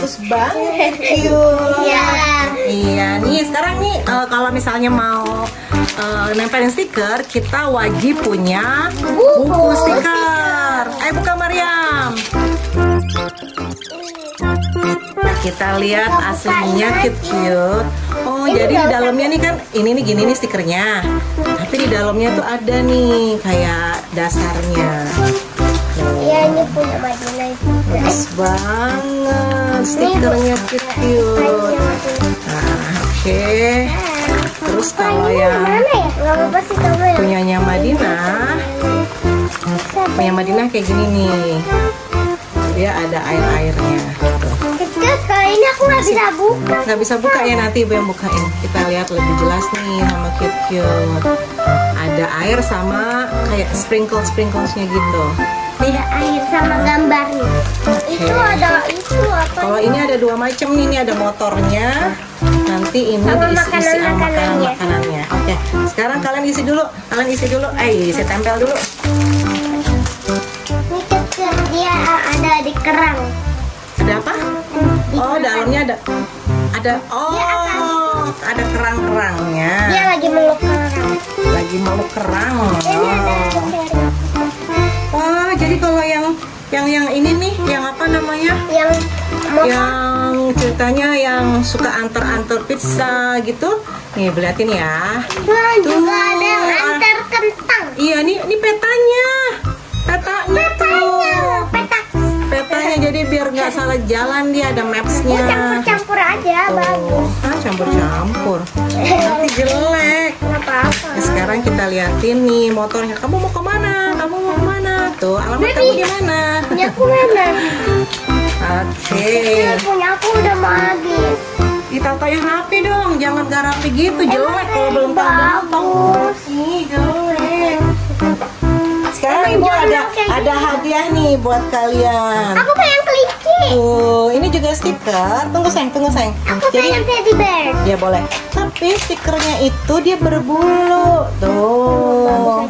bagus banget cute Iya. Iya nih sekarang nih eh, kalau misalnya mau eh, nempelin stiker kita wajib punya buku stiker. Ayo buka Mariam. Nah kita lihat aslinya cute cute. Oh jadi di dalamnya nih kan ini nih gini nih stikernya. Tapi di dalamnya tuh ada nih kayak dasarnya. Iya ini punya Madina itu. Bagus banget stikernya cute. Nah, oke. Terus kalau yang ya? Ya? punyanya Madina, punya Madinah kayak gini nih. Dia ada air-airnya. Kali ini aku nggak bisa buka. Nggak bisa buka ya nanti ibu yang bukain. Kita lihat lebih jelas nih sama cute cute. Ada air sama kayak sprinkle sprinklesnya gitu. Ada air sama gambarnya. Itu ada itu apa? kalau ini ada dua macam nih, ini ada motornya. Nanti ini Sama diisi-isi sama makanan-makanannya. makanan-makanannya. Oke, sekarang kalian isi dulu. Kalian isi dulu. Eh, saya tempel dulu. Ini kecil dia ada di kerang. Ada apa? Oh, dalamnya ada ada oh, ada kerang-kerangnya. Dia lagi meluk kerang. Lagi meluk kerang. Ini ada Oh. Wah, jadi kalau yang yang yang ini nih, yang apa namanya? yang Yang ceritanya yang suka antar-antar pizza gitu. Nih, liatin ya. Wah, Tuh. juga ada yang antar kentang. Iya, nih ini petanya. Petanya tuh. Petak. Petanya jadi biar nggak salah jalan dia ada mapsnya. campur-campur aja, bagus. Campur-campur. Nanti jelek. Apa-apa. Nah, sekarang kita liatin nih motornya. Kamu mau ke mana? Kamu mau ke mana? Tuh, alamat kamu di mana? Punya aku mana? Oke. Ini punya aku udah mau habis. Ditata yang rapi dong, jangan gak rapi gitu, jelek kalau belum Bagus. Ih, jelek. Sekarang ibu ada ada hadiah nih buat kalian. Aku pengen kelinci. Tuh, ini juga stiker. Tunggu sayang, tunggu sayang. Aku pengen teddy bear. Ya boleh. Tapi stikernya itu dia berbulu. Tuh.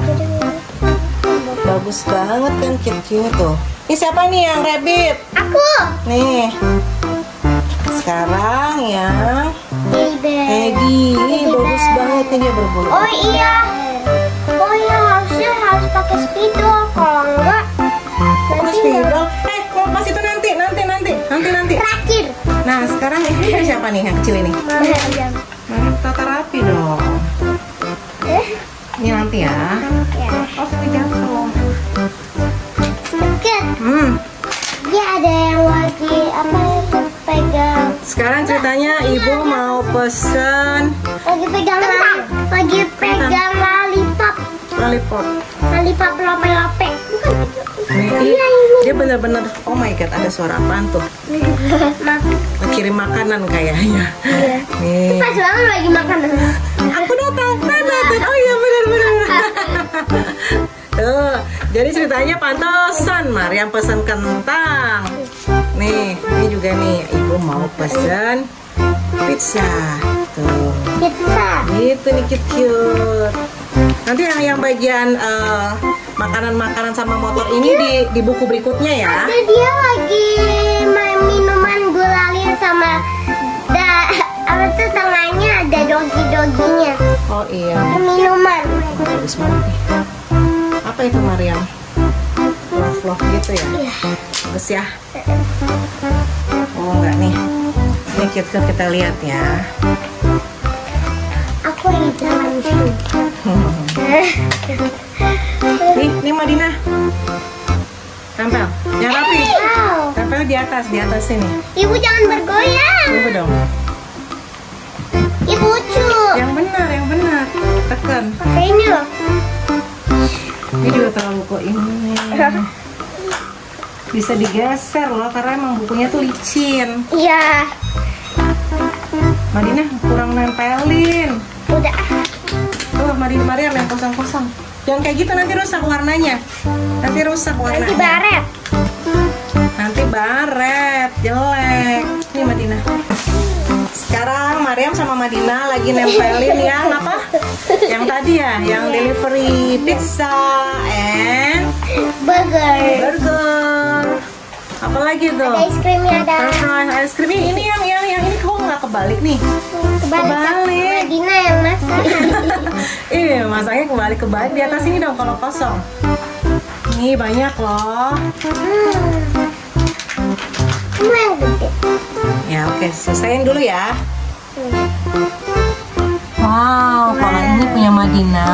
Bagus banget kan cute tuh. Ini siapa nih yang rabbit? Aku Nih. Sekarang yang teddy bear. Teddy. Ini bagus banget nih dia berbulu. Oh iya. Sekarang ini siapa nih yang kecil ini? Mana? Nah, tata rapi dong. Eh, Ini nanti ya. ya. Oh, sampai jatuh. Deket. Hmm. Dia ada yang lagi apa itu pegang Sekarang ceritanya ibu mau pesen lagi pegang la- lagi pegang lollipop lollipop. lollipop lope-lope. Bukan. Iya, dia bener-bener, oh my god, ada suara apaan tuh? Maaf. Kirim makanan kayaknya. Iya. Nih, Pas banget lagi makan. aku datang, datang, oh iya bener-bener. Tuh, jadi ceritanya pantosan, Mariam pesen kentang. Nih, ini juga nih, ibu mau pesen pizza. Tuh. Pizza. Gitu nih cute cute. Nanti yang yang bagian eh, makanan-makanan sama motor ini di di buku berikutnya ya. Ada dia lagi main minuman gulalir sama da apa tuh tengahnya ada dogi-doginya. Oh iya, Minuman. bagus banget nih. Apa itu Mariam? Love gitu ya? Iya. Bagus ya? Oh enggak nih. Ini cute kita lihat ya. Aku lagi jalan sini. Nih, nih Madina. Tempel, yang rapi. Atas, di atas sini. Ibu jangan bergoyang. Coba dong. Ibu lucu. Yang benar, yang benar. Tekan. Pakai ini loh. Ini juga terlalu kok ini. Bisa digeser loh karena emang bukunya tuh licin. Iya. Madinah kurang nempelin. Udah. Tuh Madinah Mariam yang kosong-kosong. Jangan kayak gitu nanti rusak warnanya. Nanti rusak warnanya. Nanti baret. Nanti baret, jelek. Nih Madinah. Sekarang Mariam sama Madinah lagi nempelin yang apa? Yang tadi ya, yang delivery pizza and Burger. burger. Apalagi tuh? Ada es krimnya ada. Ice cream ini ini yang yang yang ini kok nggak kebalik nih? Kebalik. Kebalik. Madina yang masak. Iya, masaknya kembali kebalik di atas ini dong kalau kosong. Nih banyak loh. Hmm. Kamu yang gede. Ya oke, selesaiin dulu ya. Hmm. Wow, kalau ini punya Madina.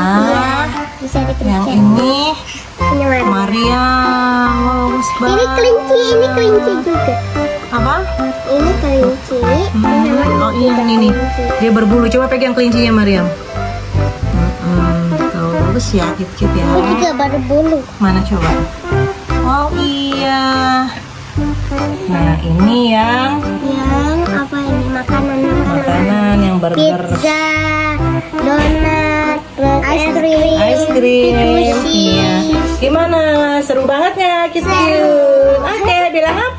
Bisa Yang ini. Maria. Wow, bagus Ini kelinci, ini kelinci juga. Apa? Ini kelinci. Hmm, oh iya ini nih. Dia berbulu. Coba pegang kelincinya Mariam. Hmm, tuh bagus ya, cute-cute ya. Ini juga baru bulu. Mana coba? Oh iya. Nah ini yang Yang apa ini makanan makanan? makanan yang burger. Pizza, donat, ice cream, Ice cream. Iya. Gimana? Seru banget ya, Oke, bilang apa?